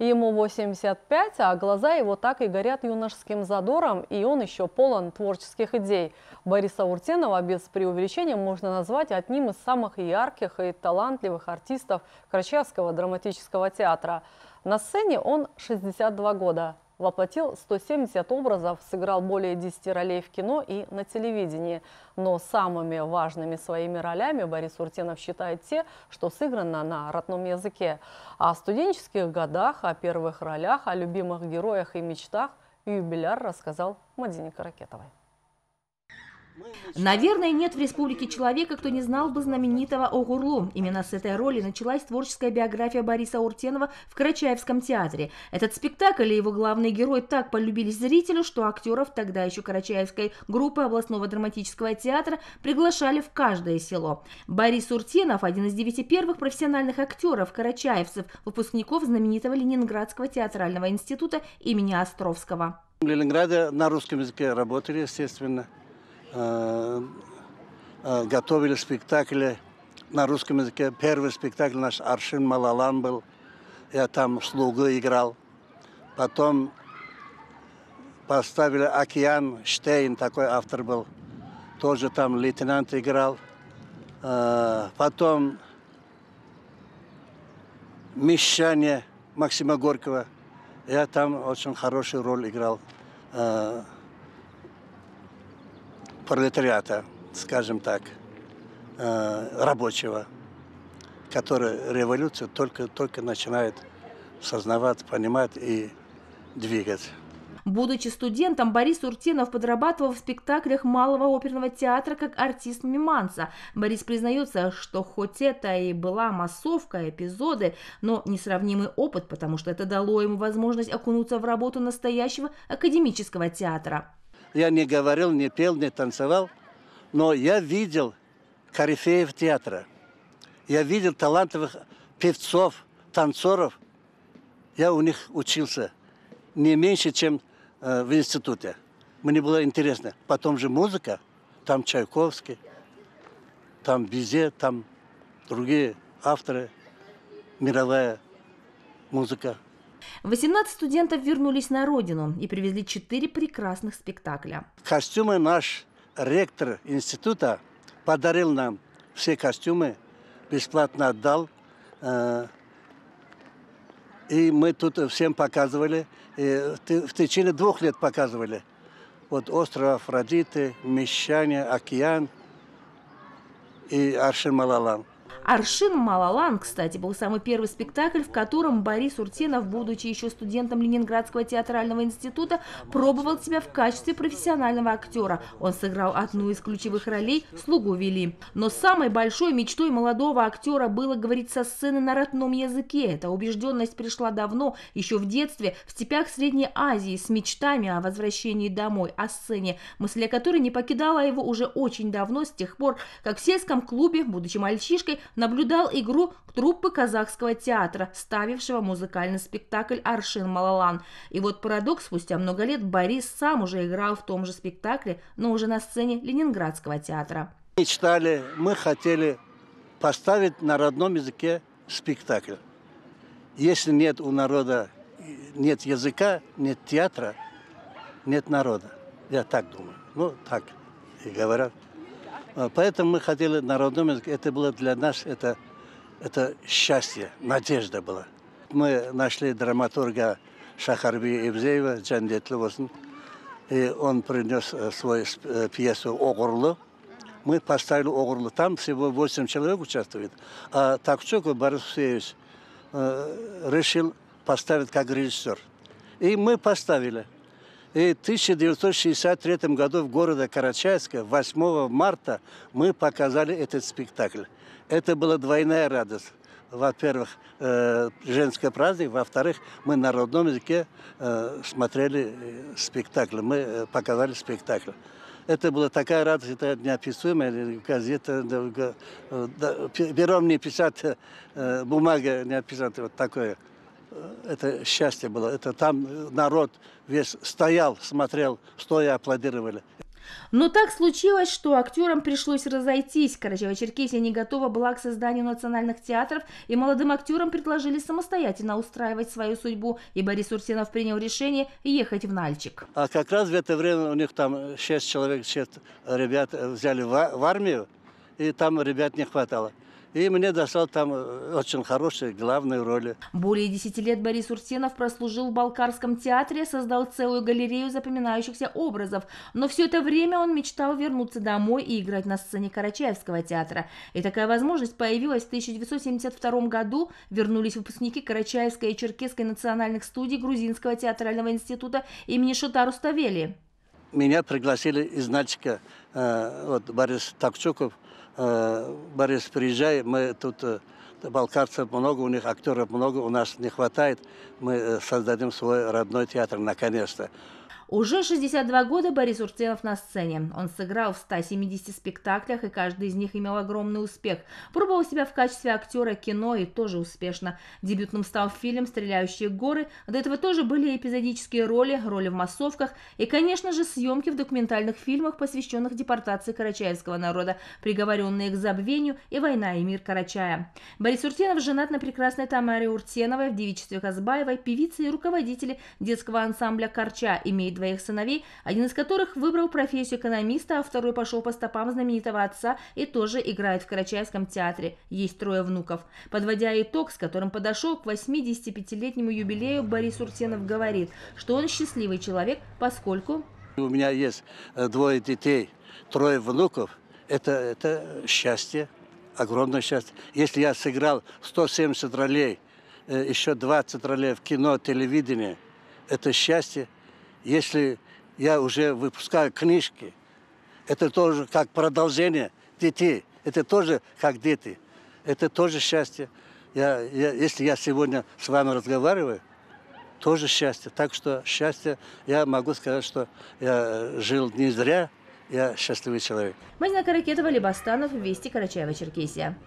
Ему 85, а глаза его так и горят юношеским задором, и он еще полон творческих идей. Бориса Уртенова без преувеличения можно назвать одним из самых ярких и талантливых артистов Карачаевского драматического театра. На сцене он 62 года воплотил 170 образов, сыграл более 10 ролей в кино и на телевидении. Но самыми важными своими ролями Борис Уртенов считает те, что сыграно на родном языке. О студенческих годах, о первых ролях, о любимых героях и мечтах юбиляр рассказал Мадине Каракетовой. Наверное, нет в республике человека, кто не знал бы знаменитого Огурлу. Именно с этой роли началась творческая биография Бориса Уртенова в Карачаевском театре. Этот спектакль и его главный герой так полюбились зрителю, что актеров тогда еще Карачаевской группы областного драматического театра приглашали в каждое село. Борис Уртенов – один из девяти первых профессиональных актеров карачаевцев, выпускников знаменитого Ленинградского театрального института имени Островского. В Ленинграде на русском языке работали, естественно. Э, э, готовили спектакли на русском языке. Первый спектакль наш Аршин Малалан был. Я там слугу играл. Потом поставили «Океан», Штейн такой автор был. Тоже там лейтенант играл. Э, потом «Мещане» Максима Горького. Я там очень хорошую роль играл пролетариата, скажем так, э, рабочего, который революцию только, только начинает сознавать, понимать и двигать. Будучи студентом, Борис Уртенов подрабатывал в спектаклях Малого оперного театра как артист миманца. Борис признается, что хоть это и была массовка, эпизоды, но несравнимый опыт, потому что это дало ему возможность окунуться в работу настоящего академического театра. Я не говорил, не пел, не танцевал, но я видел корифеев театра. Я видел талантливых певцов, танцоров. Я у них учился не меньше, чем э, в институте. Мне было интересно. Потом же музыка, там Чайковский, там Бизе, там другие авторы, мировая музыка. 18 студентов вернулись на родину и привезли четыре прекрасных спектакля. Костюмы наш ректор института подарил нам все костюмы, бесплатно отдал. Э, и мы тут всем показывали. И в течение двух лет показывали. Вот остров Афродиты, Мещане, Океан и Аршин Малалан. «Аршин Малалан», кстати, был самый первый спектакль, в котором Борис Уртенов, будучи еще студентом Ленинградского театрального института, пробовал себя в качестве профессионального актера. Он сыграл одну из ключевых ролей «Слугу вели». Но самой большой мечтой молодого актера было говорить со сцены на родном языке. Эта убежденность пришла давно, еще в детстве, в степях Средней Азии, с мечтами о возвращении домой, о сцене, мысль о которой не покидала его уже очень давно, с тех пор, как в сельском клубе, будучи мальчишкой, наблюдал игру труппы казахского театра, ставившего музыкальный спектакль «Аршин Малалан». И вот парадокс, спустя много лет Борис сам уже играл в том же спектакле, но уже на сцене Ленинградского театра. Мечтали, мы хотели поставить на родном языке спектакль. Если нет у народа, нет языка, нет театра, нет народа. Я так думаю. Ну, так и говорят. А, поэтому мы хотели на родном языке. Это было для нас это, это счастье, надежда была. Мы нашли драматурга Шахарби Ибзеева, Джандет Левосн, и он принес э, свою э, пьесу «Огурлу». Мы поставили «Огурлу». Там всего 8 человек участвует. А Такчук Борис э, решил поставить как режиссер. И мы поставили – и в 1963 году в городе Карачаевске 8 марта мы показали этот спектакль. Это была двойная радость. Во-первых, э, женский праздник, во-вторых, мы на родном языке э, смотрели э, спектакль, мы э, показали спектакль. Это была такая радость, это неописуемая газета, пером не писать, бумага не описать, вот такое это счастье было. Это там народ весь стоял, смотрел, стоя аплодировали. Но так случилось, что актерам пришлось разойтись. Карачаево-Черкесия не готова была к созданию национальных театров, и молодым актерам предложили самостоятельно устраивать свою судьбу, и Борис Урсенов принял решение ехать в Нальчик. А как раз в это время у них там шесть человек, шесть ребят взяли в, в армию, и там ребят не хватало. И мне достал там э, очень хорошие главные роли. Более десяти лет Борис Урсенов прослужил в Балкарском театре, создал целую галерею запоминающихся образов. Но все это время он мечтал вернуться домой и играть на сцене Карачаевского театра. И такая возможность появилась в 1972 году. Вернулись выпускники Карачаевской и Черкесской национальных студий Грузинского театрального института имени Шота Ставели. Меня пригласили из Нальчика, э, вот Борис Такчуков, Э, Борис, приезжай, мы тут э, балкарцев много, у них актеров много, у нас не хватает, мы создадим свой родной театр наконец-то. Уже 62 года Борис Урценов на сцене. Он сыграл в 170 спектаклях, и каждый из них имел огромный успех. Пробовал себя в качестве актера кино и тоже успешно. Дебютным стал фильм «Стреляющие горы». До этого тоже были эпизодические роли, роли в массовках и, конечно же, съемки в документальных фильмах, посвященных депортации карачаевского народа, приговоренные к забвению и «Война и мир Карачая». Борис Уртенов женат на прекрасной Тамаре Уртеновой, в девичестве Казбаевой, певице и руководителе детского ансамбля «Карча», имеет двоих сыновей, один из которых выбрал профессию экономиста, а второй пошел по стопам знаменитого отца и тоже играет в Карачаевском театре. Есть трое внуков. Подводя итог, с которым подошел к 85-летнему юбилею, Борис Урсенов говорит, что он счастливый человек, поскольку... У меня есть э, двое детей, трое внуков. Это, это счастье, огромное счастье. Если я сыграл 170 ролей, э, еще 20 ролей в кино, телевидении, это счастье. Если я уже выпускаю книжки, это тоже как продолжение детей. Это тоже как дети. Это тоже счастье. Я, я, если я сегодня с вами разговариваю, тоже счастье. Так что счастье, я могу сказать, что я жил не зря, я счастливый человек. Мазина Каракетова, Либостанов, Вести Карачаева, Черкесия.